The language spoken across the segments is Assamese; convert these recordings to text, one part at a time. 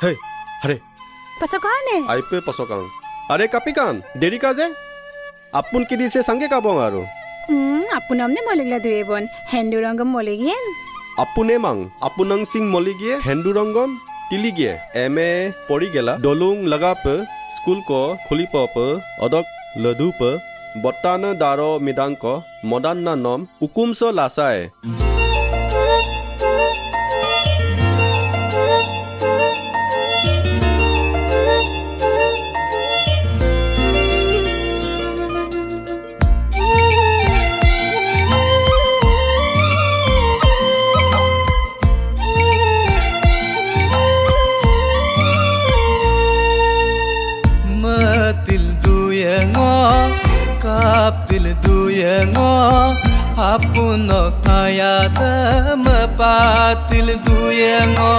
Hei, hare. Pasokane. Aipe pasokang. Are kapikan, দেৰি কাজে আপোন কি দিছে চাংগে কাবং আৰু Hmm, apunamne moligla duebon. Hendu rangam moligien. আপোনে মাং আপোনাং সিং মলিগিয়ে হেন্দু ৰংগম তিলিগিয়ে এম এ পৰি গেলা দলুং লগাপ স্কুল ক খুলি পপ অদক লধুপ বটান দাৰ মৃদাংক মদান্না নম উকুমচ লাচাই duyengwa apuno kayada mapatil duyengwa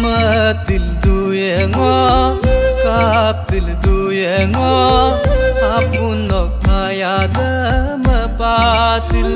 matil duyengwa kaptil duyengwa apuno kayada mapatil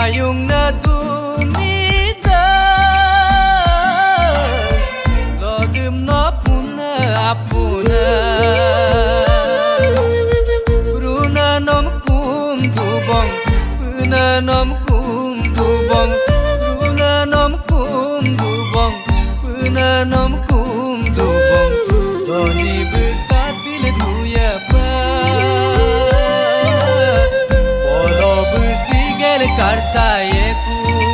tayong nadumita Logim na puna apuna. Bruna nom kum dubong Bruna nom kum dubong Arsa yeku.